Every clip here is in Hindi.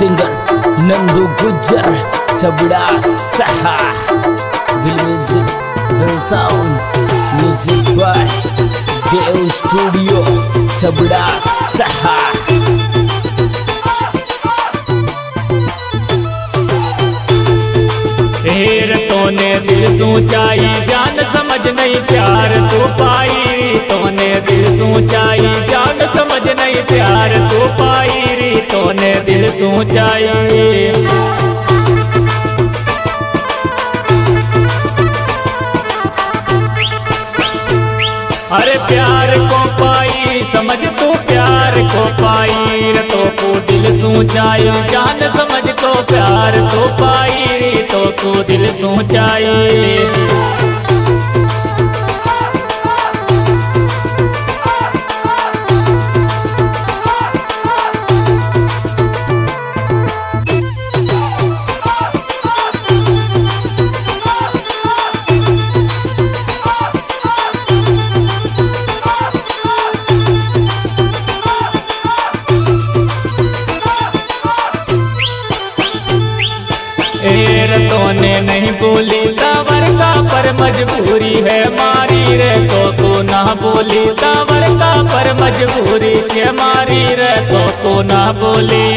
सिंगर नंदू गुज्जर छबड़ा सहा will music will sound music by Dev studio Chhabra सहा ढेर तोने दिल सोचाई जान समझ नहीं प्यार तू पाई री तोने दिल सोचाई। जान समझ नहीं प्यार तू पाई, री तोने दिल सोचाई। अरे प्यार को पाई, समझ तू प्यार को पाई तो को दिल सोचाई। जान समझ को प्यार तो पाई तो को दिल सोचाई। नहीं बोली, तावर का पर मजबूरी है। मारी रे तो को ना बोली, तावर का पर मजबूरी है मारी रे तो को ना बोली।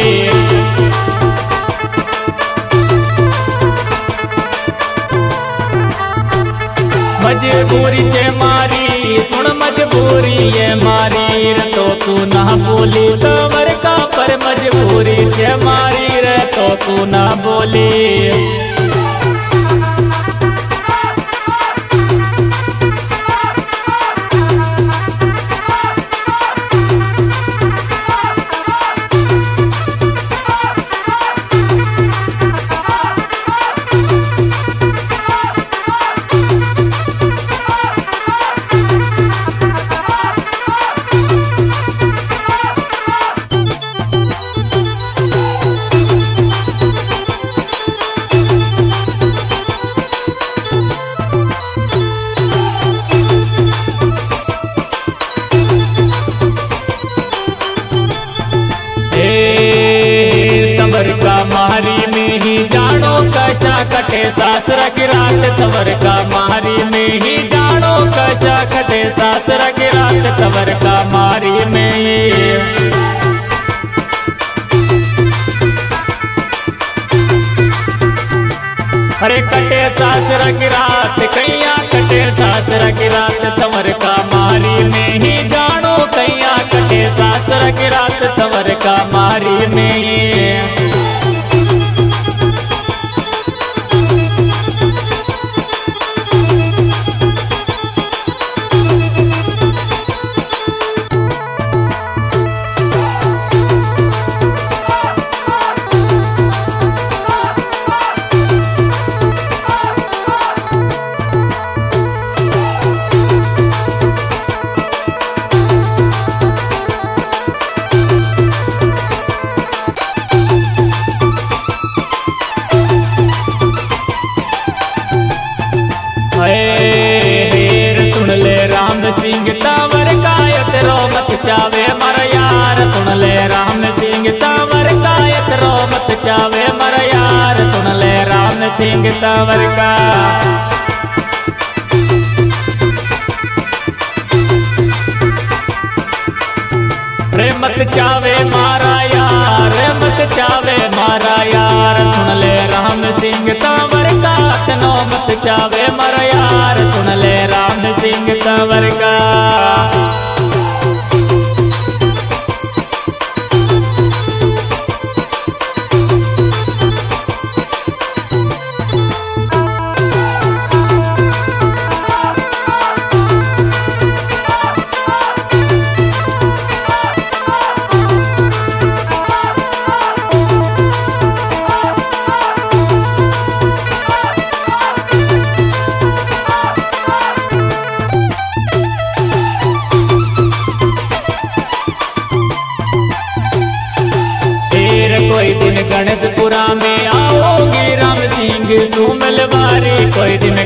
मजबूरी चे मारी, सुन मजबूरी ये मारी रे तो तू ना बोली, तवर का पर मजबूरी चे मारी रे तो तू ना बोली। कटे सासर की रात तंवर का मारी में ही जानो कशा कटे सासर की रात तंवर का मारी में। अरे कटे सासर की रात कैया कटे सासर की रात तंवर का मारी में ही जानो कैया कटे सासर की रात तंवर का मारी में। ही सिंह तावर कायत रो मत चावे मर यार, सुन ले राम सिंह तावर कायत रो मत चावे मर यार, सुन ले राम सिंह तावर का। मत चावे मारा यार मत चावे मारा यार, सुन ले राम सिंह तावर का तनो मत चावे मारा यार, सुन ले राम सिंह तावर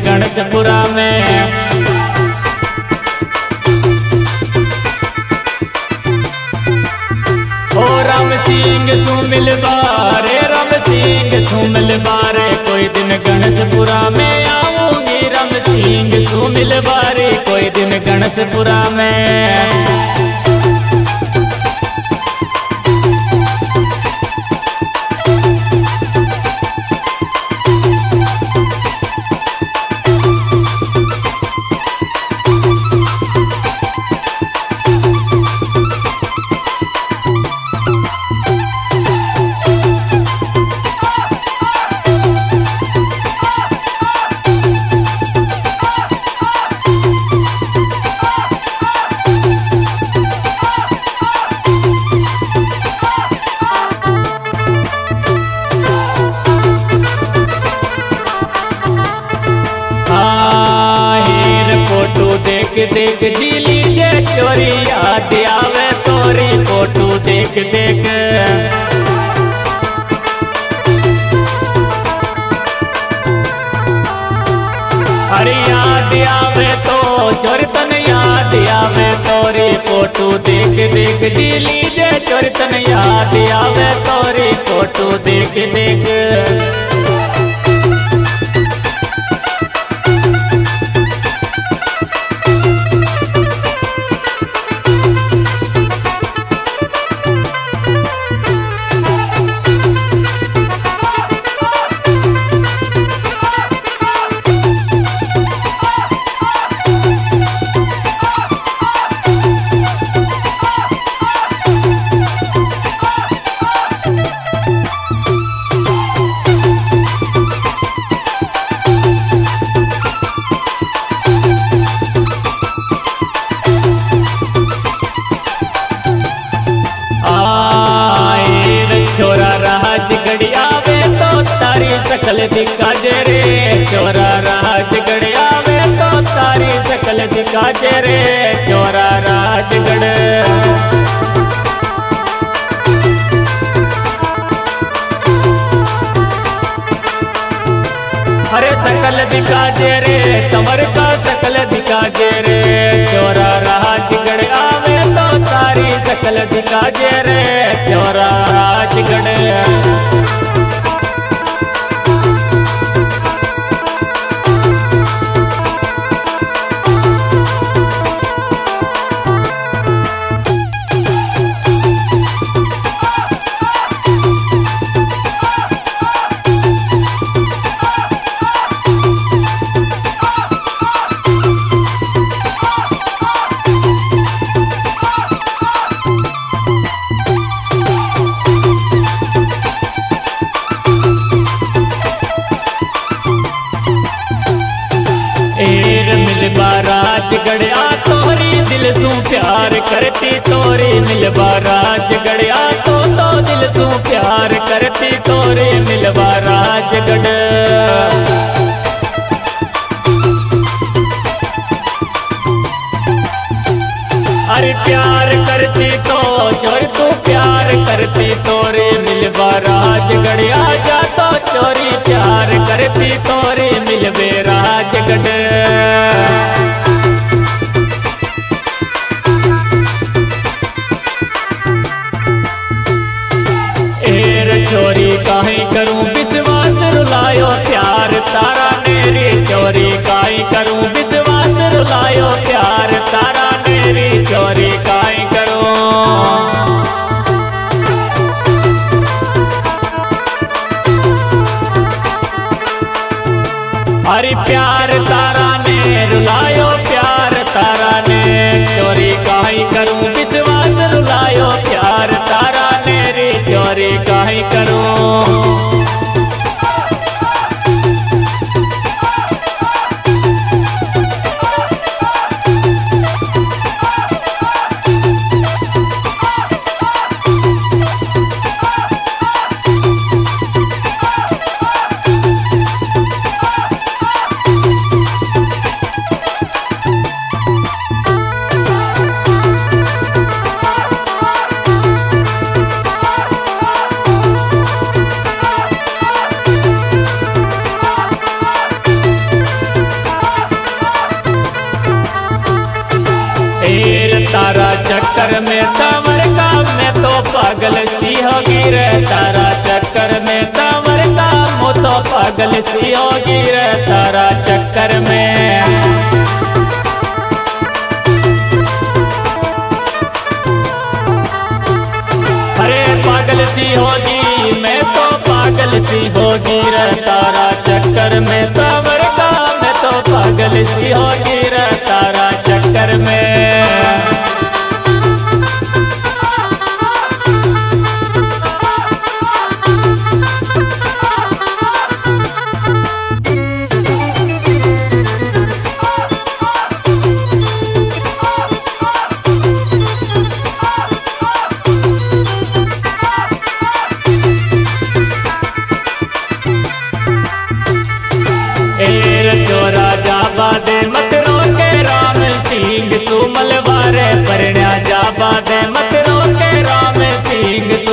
गणेशपुरा में। ओ राम सिंह सुमिल बारे, रम सिंह सुमिल बारे, कोई दिन गणेशपुरा में आऊँगी। रम सिंह सुमिल बारे, कोई दिन गणेशपुरा में। देख देख। अरे याद आवे तो चोरतन याद आवे तोरी फ़ोटो देख देख। दिली जे चोरतन याद आवे तोरी फ़ोटो देख देख। सकल दिखा जे रे छोरा राज गड़िया वे तो तारी सकल दिखा जे रे छोरा राजगढ़ अरे सकल दिखा जे रे, कमर का सकल दिखा जे रे, चोरा राजगढ़ आवे तो तारी सकल दिखा जे रे, चोरा राजगढ़ करती तोरी मिलवा राज आ तो तो दिल तू प्यार करती तोरी मिलबा राजगढ़ अरे प्यार करती तो ज़ोर तू प्यार करती तोरे मिलवा राजगढ़ आ जा तो चोरी प्यार करती तोरे मिलबे राजगढ़ एर तो पागल सी हो रे तारा चक्कर में तंवर का मो तो पागल सी होगी रे तारा चक्कर में। अरे पागल सी होगी मैं तो पागल सी होगी रे तारा चक्कर में तंवर का मैं तो पागल सी होगी रे तारा चक्कर में।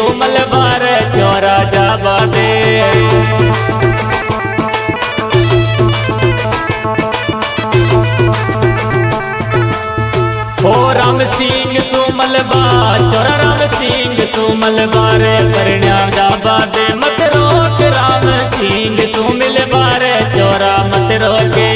सिंह सुमल बारे चोरा जाबा दे ओ राम सिंह सुमल बा चोरा राम सिंह सुमल बारे परण्या जाबा दे मत रोक राम सिंह सुमिल बारे चोरा मत रोके।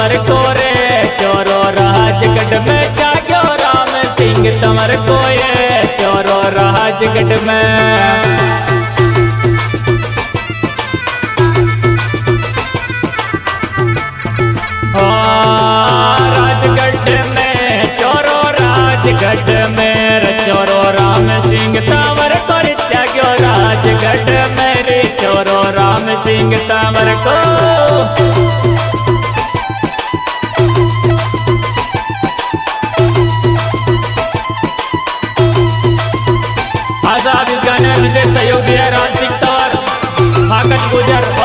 तंवर को रे चोरो राजगढ़ में जाग्यो राम सिंह तमर को ये चोरो राजगढ़ में। राजगढ़ में, चोरो राम सिंह राजगढ़ में राम सिंह escucharte.